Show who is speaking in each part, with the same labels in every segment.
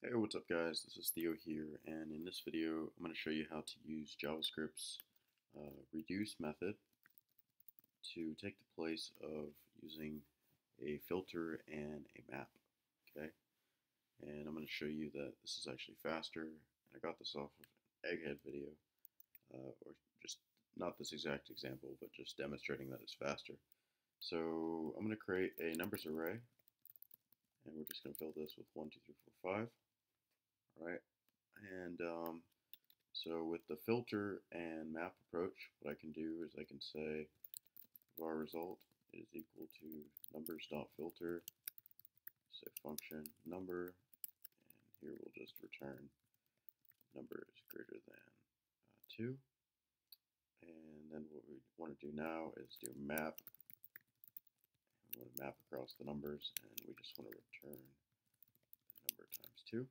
Speaker 1: Hey, what's up guys? This is Theo here, and in this video I'm going to show you how to use JavaScript's uh, reduce method to take the place of using a filter and a map, okay? And I'm going to show you that this is actually faster, and I got this off of an Egghead video, uh, or just not this exact example, but just demonstrating that it's faster. So I'm going to create a numbers array, and we're just going to fill this with 1, 2, 3, 4, 5 right? And um, so with the filter and map approach, what I can do is I can say var result is equal to numbers.filter, say function number, and here we'll just return number is greater than uh, 2. And then what we want to do now is do map. We want to map across the numbers, and we just want to return number times 2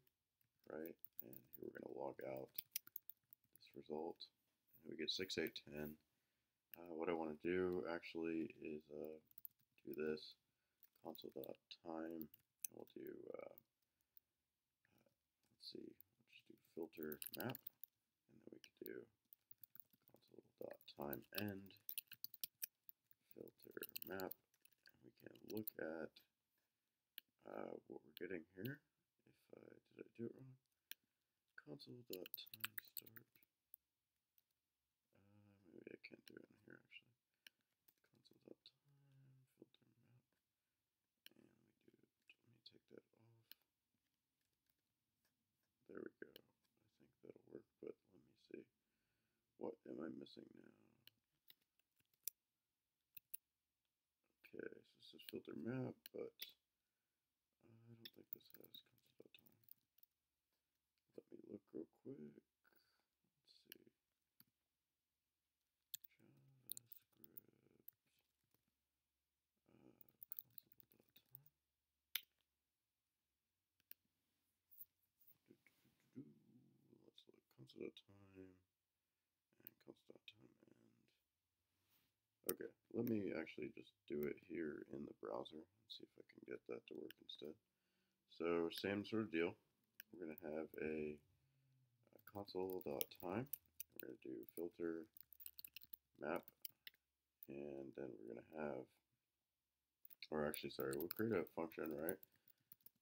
Speaker 1: right? And here we're going to log out this result. And we get 6810. Uh, what I want to do actually is uh, do this console.time. And we'll do, uh, uh, let's see, let's just do filter map. And then we could do console.time end filter map. And we can look at uh, what we're getting here If did I do it wrong? Console dot time start. Uh, maybe I can't do it in here actually. Console dot time filter map, and we do. Let me take that off. There we go. I think that'll work, but let me see. What am I missing now? Okay, so this is filter map, but I don't think this has look real quick. Let's see. JavaScript uh, Let's look console.time and console.time end. Okay, let me actually just do it here in the browser and see if I can get that to work instead. So same sort of deal. We're going to have a console.time. We're going to do filter map, and then we're going to have, or actually, sorry, we'll create a function, right?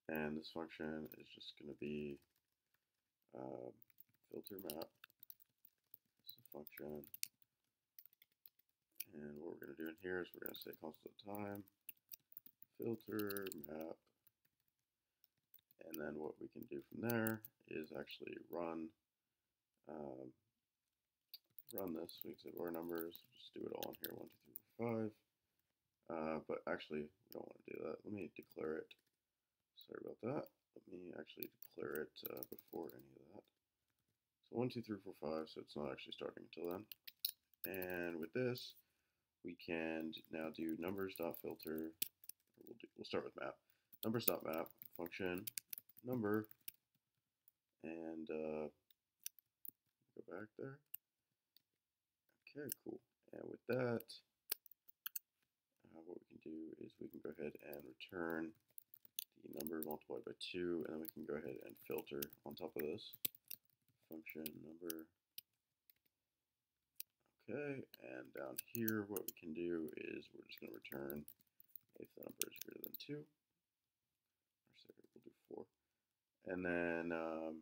Speaker 1: And this function is just going to be uh, filter map. It's a function. And what we're going to do in here is we're going to say console.time filter map. And then what we can do from there is actually run um, run this. We can say our numbers, just do it all in here, one, two, three, four, five. Uh, but actually, we don't want to do that. Let me declare it. Sorry about that. Let me actually declare it uh, before any of that. So one, two, three, four, five. So it's not actually starting until then. And with this, we can now do numbers.filter. We'll, do, we'll start with map. Numbers.map function number and uh, go back there. Okay, cool. And with that, uh, what we can do is we can go ahead and return the number multiplied by 2, and then we can go ahead and filter on top of this function number. Okay, and down here what we can do is we're just going to return if the number is greater than 2. Or sorry, we'll do 4. And then um,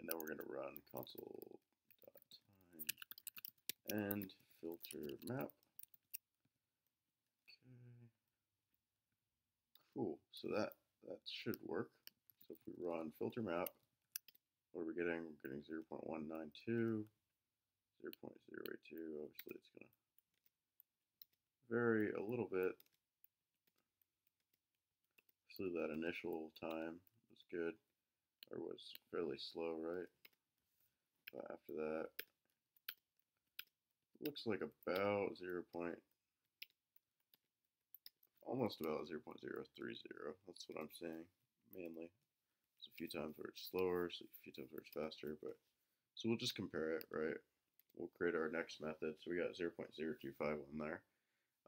Speaker 1: and then we're going to run console.time and filter map. Okay. Cool. So that that should work. So if we run filter map, what are we getting? We're getting 0 0.192, 0 0.082. Obviously, it's going to vary a little bit. Actually, that initial time was good or was fairly slow, right? But after that, looks like about 0. Point, almost about 0 0.030. That's what I'm saying, mainly. There's a few times where it's slower, so a few times where it's faster, but so we'll just compare it, right? We'll create our next method. So we got 0 0.0251 there.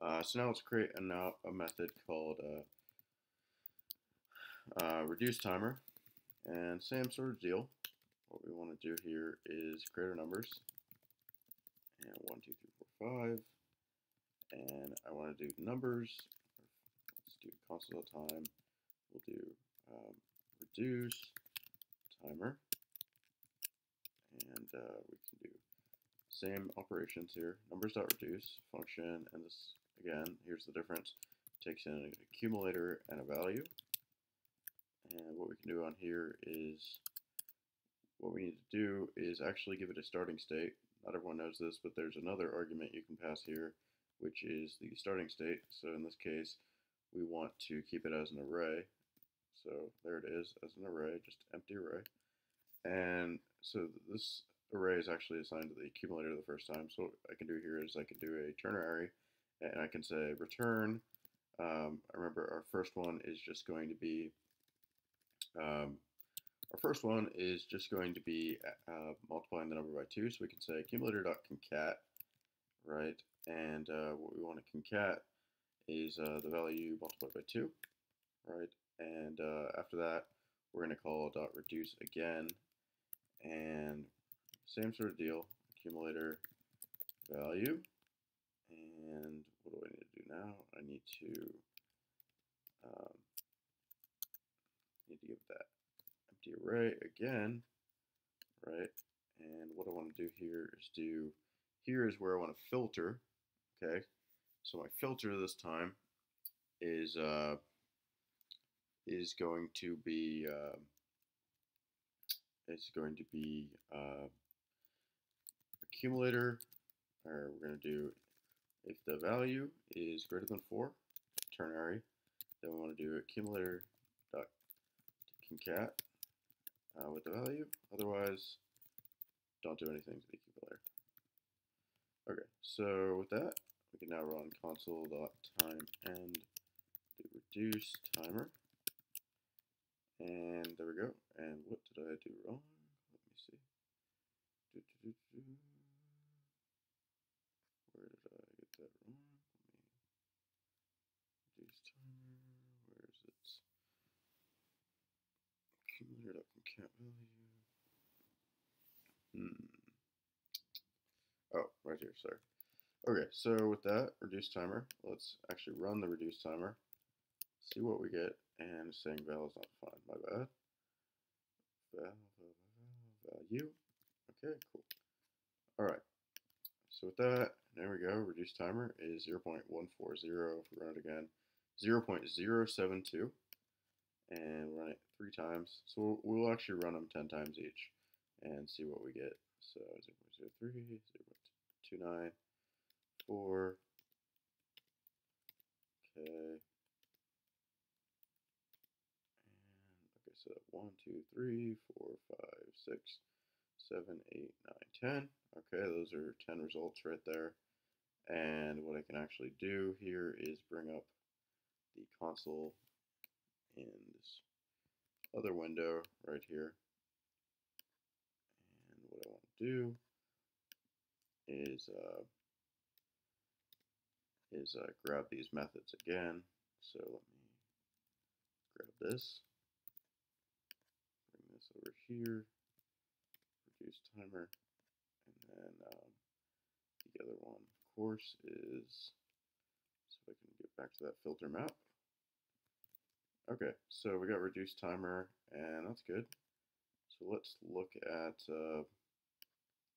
Speaker 1: Uh, so now let's create a, now, a method called uh, uh, reduce timer And same sort of deal. What we want to do here is create our numbers. And one, two, three, four, five. And I want to do numbers. Let's do console time. We'll do um, reduce timer. And uh, we can do same operations here. Numbers.reduce function. And this, again, here's the difference. Takes in an accumulator and a value. And what we can do on here is, what we need to do is actually give it a starting state. Not everyone knows this, but there's another argument you can pass here, which is the starting state. So in this case, we want to keep it as an array. So there it is, as an array, just empty array. And so this array is actually assigned to the accumulator the first time. So what I can do here is I can do a ternary, and I can say return. Um, remember our first one is just going to be um, our first one is just going to be uh, multiplying the number by 2, so we can say accumulator.concat, right? And uh, what we want to concat is uh, the value multiplied by 2, right? And uh, after that, we're going to call dot reduce again, and same sort of deal, accumulator value, and what do I need to do now? I need to um, need to give that empty array again, right? And what I want to do here is do, here is where I want to filter, okay? So my filter this time is, uh, is going to be, uh, is going to be uh, accumulator, or we're going to do, if the value is greater than 4, ternary, then we want to do accumulator dot concat uh, with the value. Otherwise, don't do anything to the accumulator. Okay, so with that, we can now run console.time and the reduce timer. And there we go. And what did I do wrong? Let me see Where did I get that wrong? Let me reduce timer. Where is it? Accumulator cat value. Hmm. Oh, right here, sorry. Okay, so with that, reduce timer, let's actually run the reduce timer, see what we get, and saying val is not defined, my bad. Val, val, val, value. Okay, cool. Alright, so with that, there we go, reduce timer is 0 0.140, if we run it again, 0 0.072 and run it three times. So we'll actually run them 10 times each and see what we get. So 0 0.03, 0 0.29, 4, okay. And okay, so 1, 2, 3, 4, 5, 6, 7, 8, 9, 10. Okay, those are 10 results right there. And what I can actually do here is bring up the console in this other window right here. And what I want to do is uh, is uh, grab these methods again. So let me grab this, bring this over here, reduce timer, and then um, the other one, of course, is so I can get back to that filter map. Okay, so we got reduced timer, and that's good. So let's look at uh,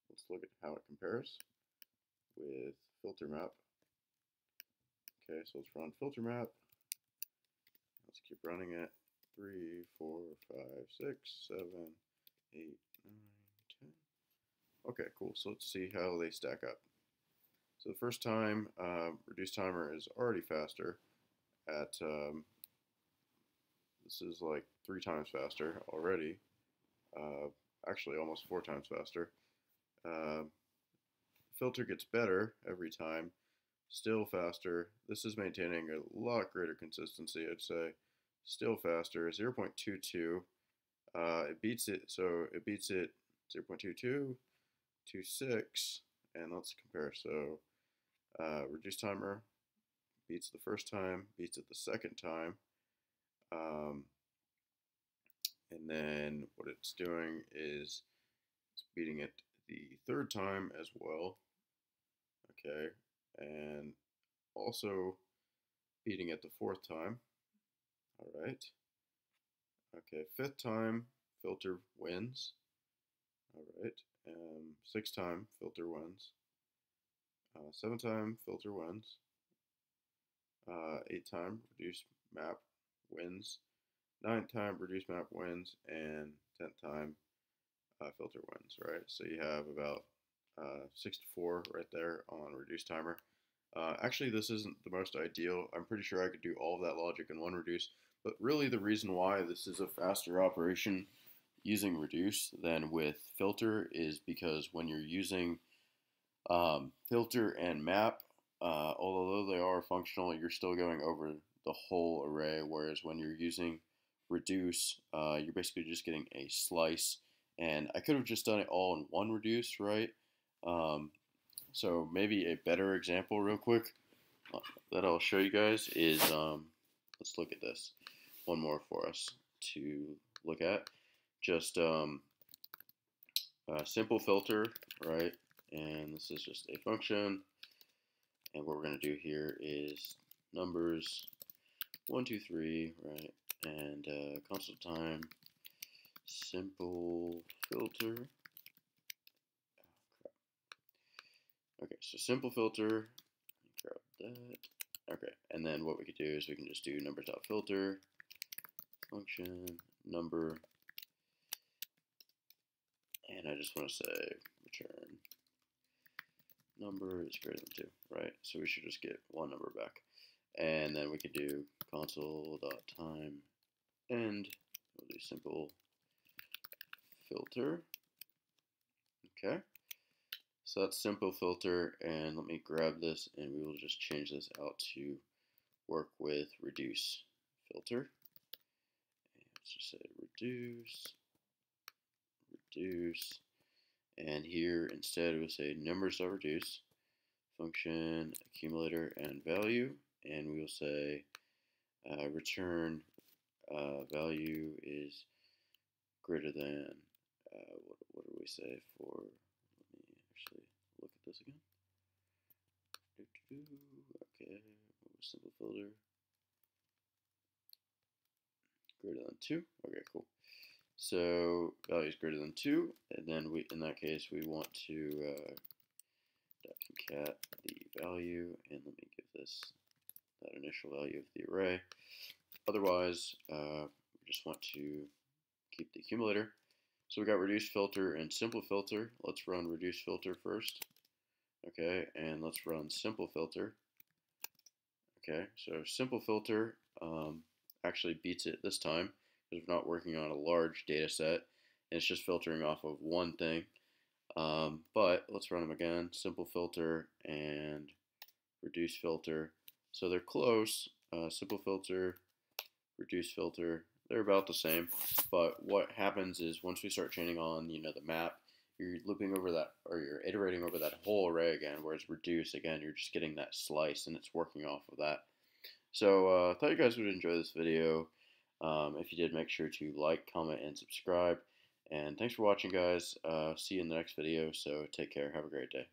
Speaker 1: let's look at how it compares with filter map. Okay, so let's run filter map. Let's keep running it. Three, four, five, six, seven, eight, nine, ten. Okay, cool. So let's see how they stack up. So the first time, uh, reduce timer is already faster at um, this is like three times faster already. Uh, actually, almost four times faster. Uh, filter gets better every time. Still faster. This is maintaining a lot greater consistency, I'd say. Still faster. 0.22. Uh, it beats it. So it beats it 0.22, 26, and let's compare. So uh, reduce timer beats the first time, beats it the second time. Um, and then what it's doing is it's beating it the third time as well. Okay, and also beating it the fourth time. All right. Okay, fifth time filter wins. All right, um, sixth time filter wins. Uh, seventh time filter wins. Uh, eighth time reduce map wins. Ninth time reduce map wins, and tenth time uh, filter wins. Right, so you have about uh, six to four right there on reduce timer. Uh, actually, this isn't the most ideal. I'm pretty sure I could do all of that logic in one reduce, but really the reason why this is a faster operation using reduce than with filter is because when you're using um, filter and map, uh, although they are functional, you're still going over the whole array, whereas when you're using reduce, uh, you're basically just getting a slice. And I could have just done it all in one reduce, right? Um, so maybe a better example real quick uh, that I'll show you guys is, um, let's look at this. One more for us to look at. Just um, a simple filter, right? And this is just a function. And what we're going to do here is numbers, one, two, three, right? And uh, constant time, simple filter. Okay, so simple filter, grab that. Okay, and then what we could do is we can just do number dot filter function number, and I just want to say return number is greater than two, right? So we should just get one number back, and then we can do console dot time end. We'll do simple filter. Okay. So that's simple filter and let me grab this and we will just change this out to work with reduce filter. And let's just say reduce, reduce, and here instead we'll say numbers of reduce function accumulator and value and we will say uh, return uh, value is greater than uh, what, what do we say for let me actually look at this again. Okay, simple filter. Greater than 2. Okay, cool. So value is greater than 2, and then we, in that case, we want to uh, concat the value, and let me give this that initial value of the array. Otherwise, uh, we just want to keep the accumulator. So we got reduce filter and simple filter. Let's run reduce filter first. Okay, and let's run simple filter. Okay, so simple filter um, actually beats it this time because we're not working on a large data set. And it's just filtering off of one thing. Um, but let's run them again. Simple filter and reduce filter. So they're close. Uh, simple filter, reduce filter, they're about the same. But what happens is once we start chaining on, you know, the map, you're looping over that or you're iterating over that whole array again whereas reduce again you're just getting that slice and it's working off of that so uh, I thought you guys would enjoy this video um, if you did make sure to like comment and subscribe and thanks for watching guys uh, see you in the next video so take care have a great day